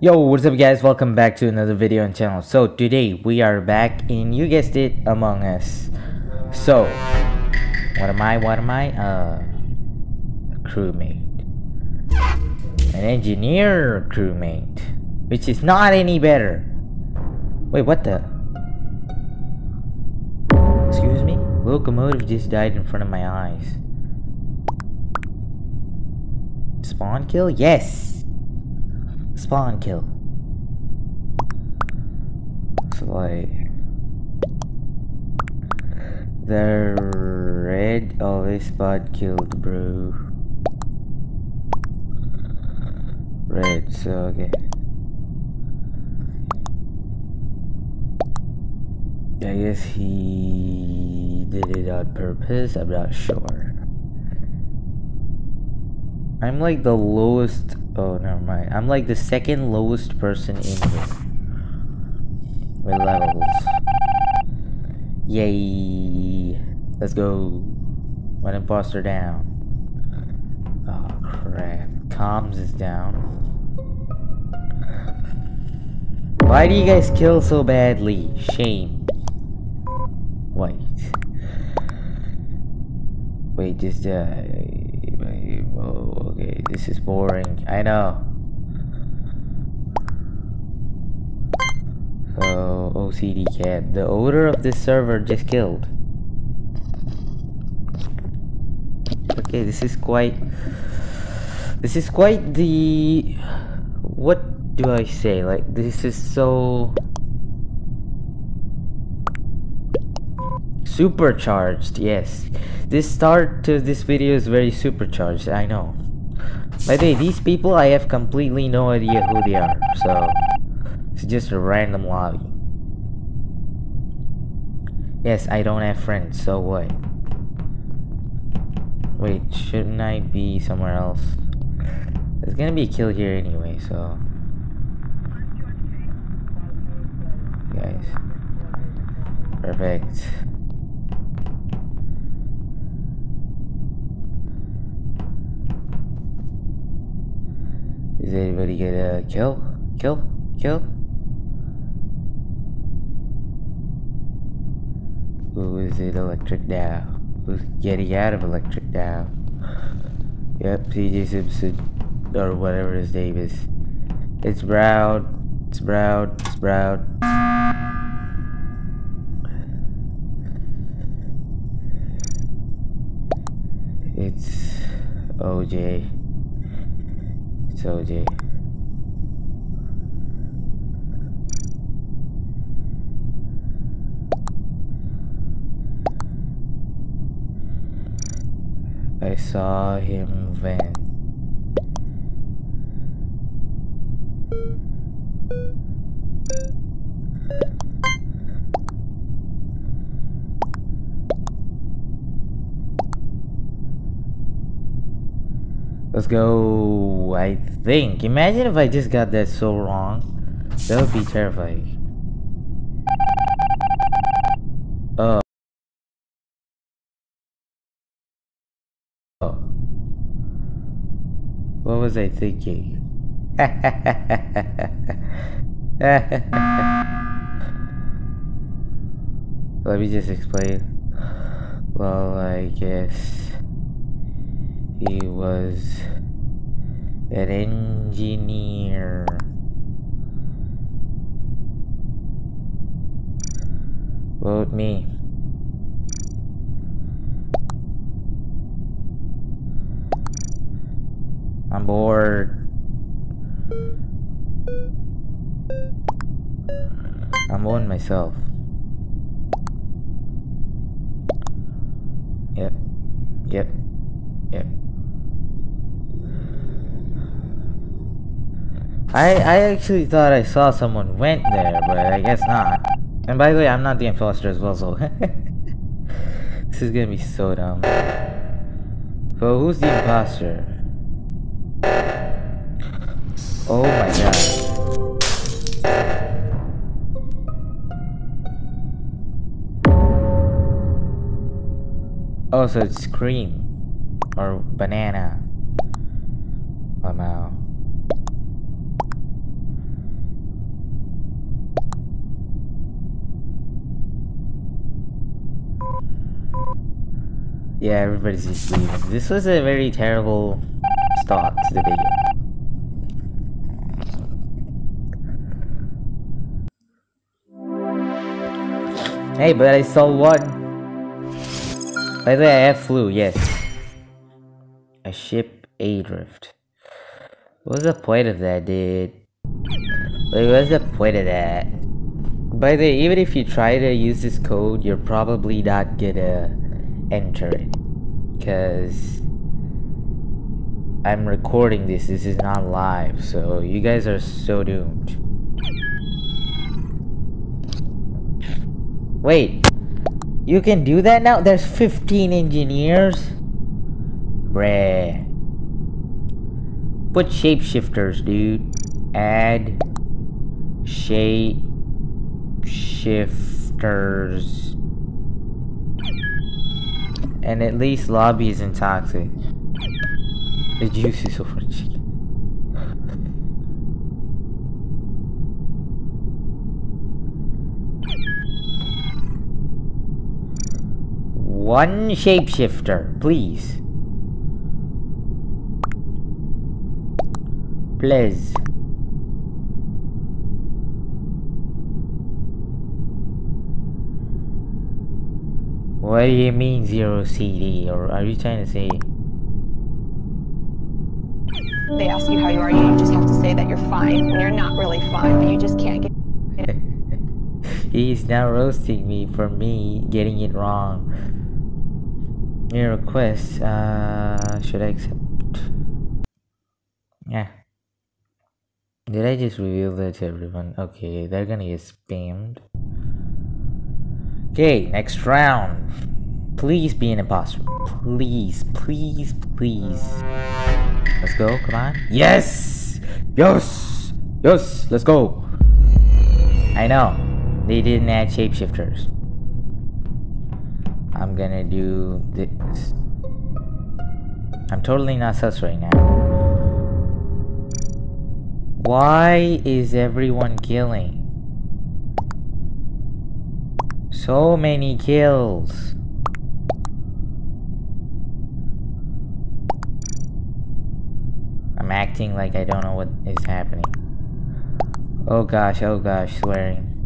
Yo, what's up guys? Welcome back to another video and channel. So today we are back in, you guessed it, Among Us. So, what am I? What am I? Uh, crewmate. An engineer crewmate. Which is not any better. Wait, what the? Excuse me? Locomotive just died in front of my eyes. Spawn kill? Yes! Spawn kill. So like the red always spot killed bro. Red, so okay. I guess he did it on purpose, I'm not sure. I'm like the lowest. Oh, never mind. I'm like the second lowest person in here. With levels. Yay. Let's go. One imposter down. Oh, crap. Comms is down. Why do you guys kill so badly? Shame. Wait. Wait, just uh, Whoa, this is boring. I know. So, OCD cat. The odor of this server just killed. Okay, this is quite... This is quite the... What do I say? Like, this is so... Supercharged, yes. This start to this video is very supercharged, I know. By the way, these people, I have completely no idea who they are, so... It's just a random lobby. Yes, I don't have friends, so what? Wait, shouldn't I be somewhere else? There's gonna be a kill here anyway, so... Guys. Perfect. Is anybody gonna kill? Kill? Kill? Who is it electric now? Who's getting out of electric now? Yep, CJ Simpson. Or whatever his name is. It's Brown. It's Brown. It's Brown. It's OJ. I saw him when Let's go, I think. Imagine if I just got that so wrong. That would be terrifying. Oh. Oh. What was I thinking? Let me just explain. Well, I guess he was an engineer. Vote me. I'm bored. I'm on myself. Yep. Yep. I I actually thought I saw someone went there, but I guess not. And by the way, I'm not the imposter as well, so this is gonna be so dumb. So who's the imposter? Oh my god. Oh, so it's cream. Or banana. Oh, wow. Yeah, everybody's just leaving. This was a very terrible start to the video. Hey, but I saw one. By the way, I have flu, yes. A ship adrift. What's the point of that, dude? Like, what's the point of that? By the way, even if you try to use this code, you're probably not gonna enter it. Because I'm recording this, this is not live, so you guys are so doomed. Wait, you can do that now? There's 15 engineers? Bruh. Put shapeshifters, dude. Add shape shifters. And at least lobby isn't toxic. The juice is over chicken. One shapeshifter, please. Please. What do you mean zero CD? Or are you trying to say? They ask you how you are, you just have to say that you're fine when you're not really fine, but you just can't get. He's now roasting me for me getting it wrong. Your request, uh, should I accept? Yeah. Did I just reveal that to everyone? Okay, they're gonna get spammed. Okay, next round. Please be an imposter. Please, please, please. Let's go, come on. Yes! Yes! Yes! Let's go! I know. They didn't add shapeshifters. I'm gonna do this. I'm totally not sus right now. Why is everyone killing? So many kills. I'm acting like I don't know what is happening. Oh gosh, oh gosh, swearing.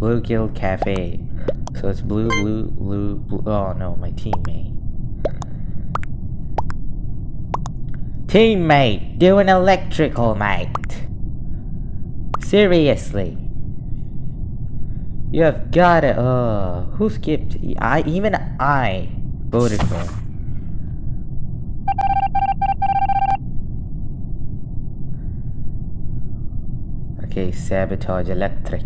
Blue killed cafe. So it's blue, blue, blue, blue. Oh no, my teammate. Teammate, do an electrical, mate. Seriously. You have got it. uh, who skipped? I, even I voted for him. Okay, sabotage electric.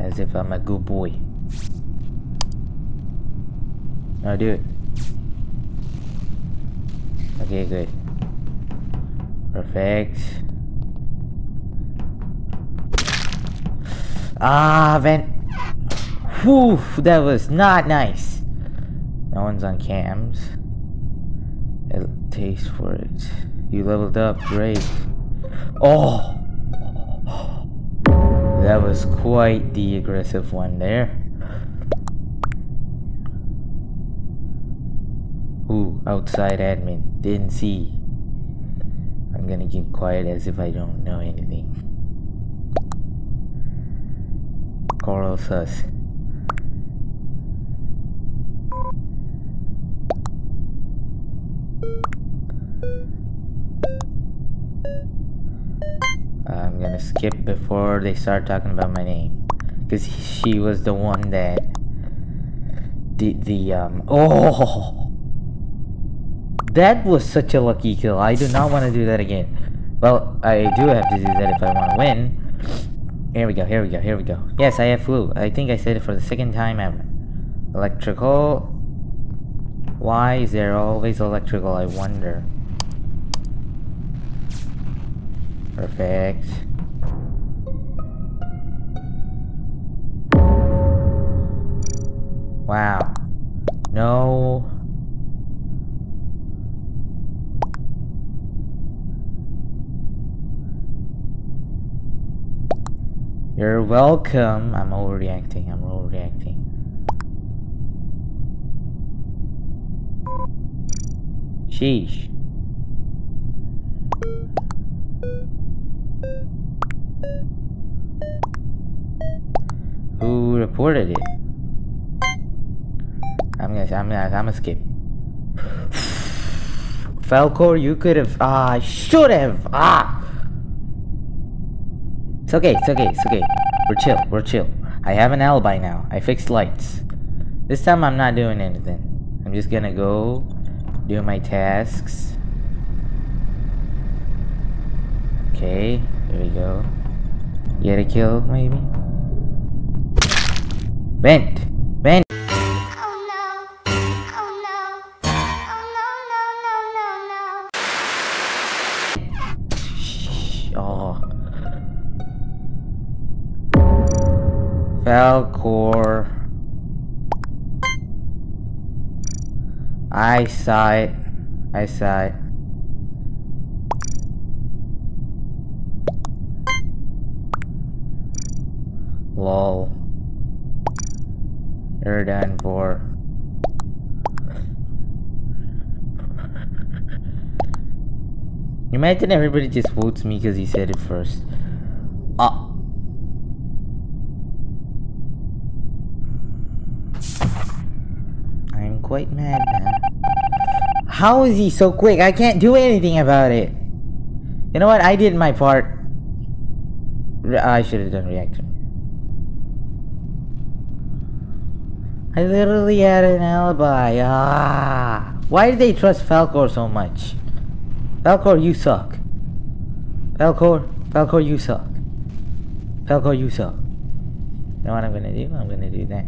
As if I'm a good boy. Now do it. Okay, good. Perfect. Ah, vent. Whew, that was not nice. No one's on cams. It tastes for it. You leveled up, great. Oh! That was quite the aggressive one there. Ooh, outside admin. Didn't see. I'm gonna keep quiet as if I don't know anything. Coral sus. I'm gonna skip before they start talking about my name. Because she was the one that... did the, um... Oh! That was such a lucky kill. I do not want to do that again. Well, I do have to do that if I want to win. Here we go, here we go, here we go. Yes, I have flu. I think I said it for the second time ever. Electrical. Why is there always electrical, I wonder? Perfect. Wow. No. You're welcome. I'm overreacting. I'm overreacting. Sheesh. Who reported it? I'm gonna, I'm gonna, I'm gonna skip. Falcor, you could have, ah, I should have, ah! It's okay, it's okay, it's okay. We're chill, we're chill. I have an alibi now. I fixed lights. This time I'm not doing anything. I'm just gonna go do my tasks. Okay, there we go. Get a kill, maybe? Vent! I saw it. I saw it. Lol. Done for. Imagine everybody just votes me because he said it first. Ah. I'm quite mad now. How is he so quick? I can't do anything about it. You know what? I did my part. I should have done reaction. I literally had an alibi. Ah. Why did they trust Falcor so much? Falcor, you suck. Falcor, Falcor, you suck. Falcor, you suck. You know what I'm gonna do? I'm gonna do that.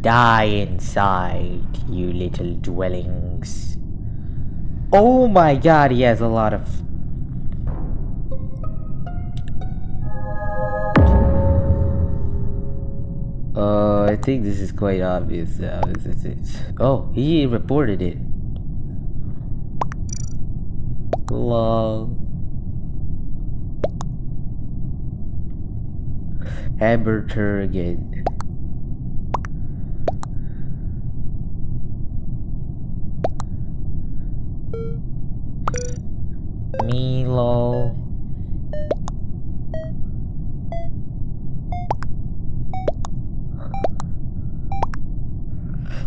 Die inside, you little dwellings. Oh my god, he has a lot of. Uh, I think this is quite obvious. Uh. Oh, he reported it. Lol. Haberter again.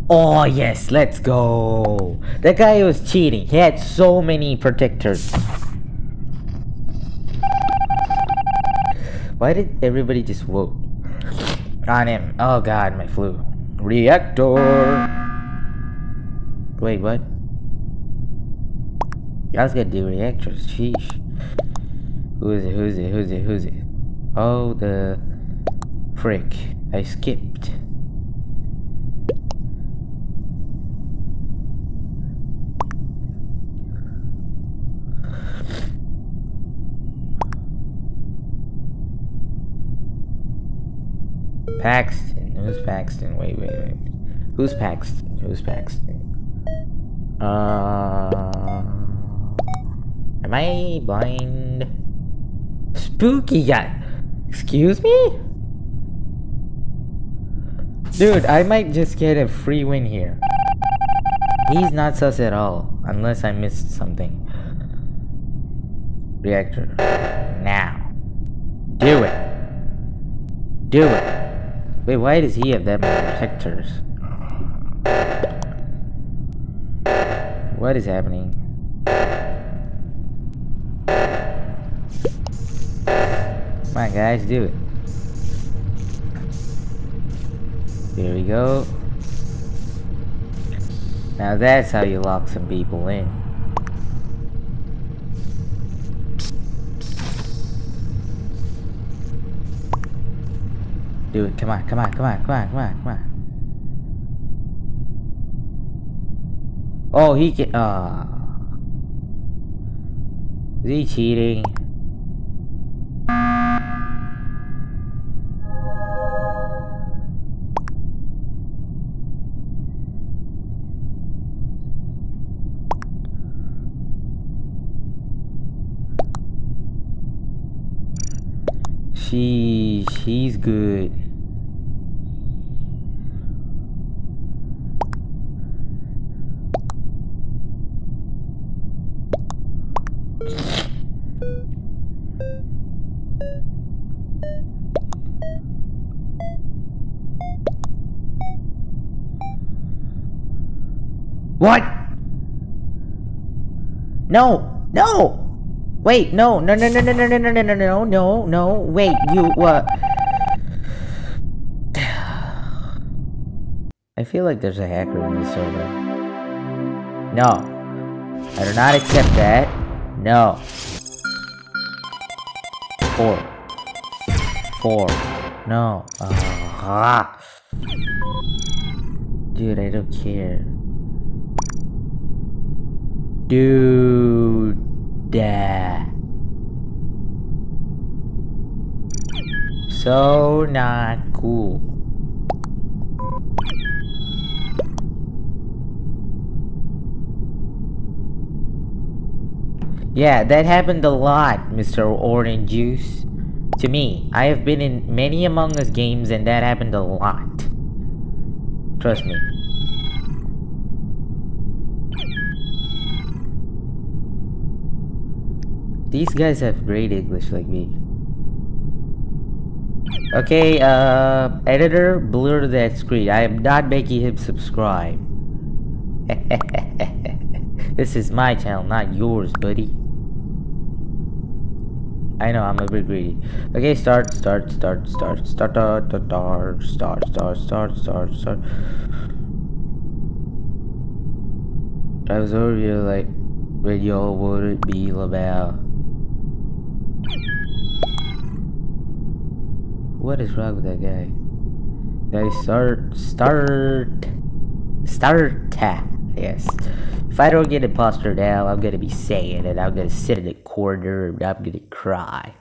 Oh yes, let's go. That guy was cheating. He had so many protectors. Why did everybody just vote on him? Oh god, my flu. Reactor. Wait, what? I gonna do reactors. Sheesh. Who is it? Who is it? Who is it? Who is it? Oh, the frick. I skipped. Paxton. Who's Paxton? Wait, wait, wait. Who's Paxton? Who's Paxton? Uh. Am I blind? Spooky guy. Excuse me? Dude, I might just get a free win here. He's not sus at all, unless I missed something. Reactor. Now. Do it. Do it. Wait, why does he have that many protectors? What is happening? Come on, guys, do it. There we go. Now that's how you lock some people in. Do it. Come on, come on, come on, come on, come on, come on. Oh, he can. Uh, is he cheating? He's good. What? No, no. Wait, no, no, no, no, no, no, no, no, no, no, no, no. Wait, you what? I feel like there's a hacker in this server. No, I do not accept that. No. Four. Four. No. Ah. Dude, I don't care. Dude. da. So not cool. Yeah, that happened a lot, Mr. Orange Juice. To me, I have been in many Among Us games and that happened a lot. Trust me. These guys have great English like me. Okay, uh, editor, blur that screen. I am not making him subscribe. this is my channel, not yours, buddy. I know, I'm a bit greedy. Okay, start, start, start, start, start, uh, start, start, start, start, start, start, start. I was over here like, y'all would it be about? What is wrong with that guy? Guys, start, start, start. Yes. If I don't get imposter now, I'm gonna be saying it. I'm gonna sit in the corner and I'm gonna cry.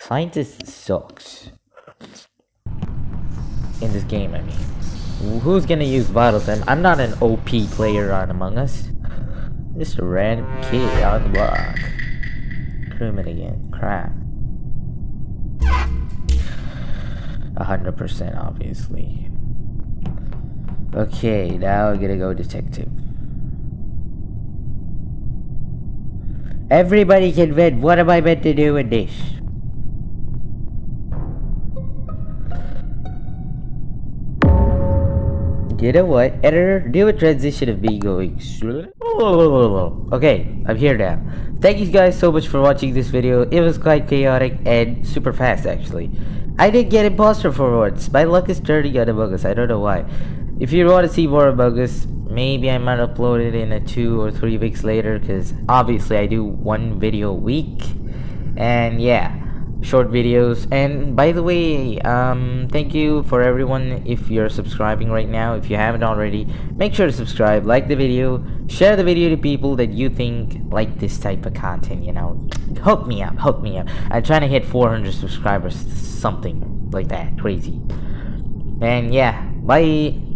Scientist sucks. In this game, I mean. Who's gonna use vitals? I'm, I'm not an OP player on Among Us. I'm just a random kid on the block. Crewman again. Crap. 100% obviously. Okay, now I'm gonna go detective. Everybody can win. What am I meant to do with this? You know what? Editor, do a transition of me going. Okay, I'm here now. Thank you guys so much for watching this video. It was quite chaotic and super fast actually. I did get imposter for once. My luck is turning on Among Us. I don't know why. If you want to see more Among Us, maybe I might upload it in a two or three weeks later because obviously I do one video a week. And yeah, short videos. And by the way, um, thank you for everyone if you're subscribing right now. If you haven't already, make sure to subscribe, like the video, share the video to people that you think like this type of content, you know. Hook me up, hook me up. I'm trying to hit 400 subscribers, something like that, crazy. And yeah, bye.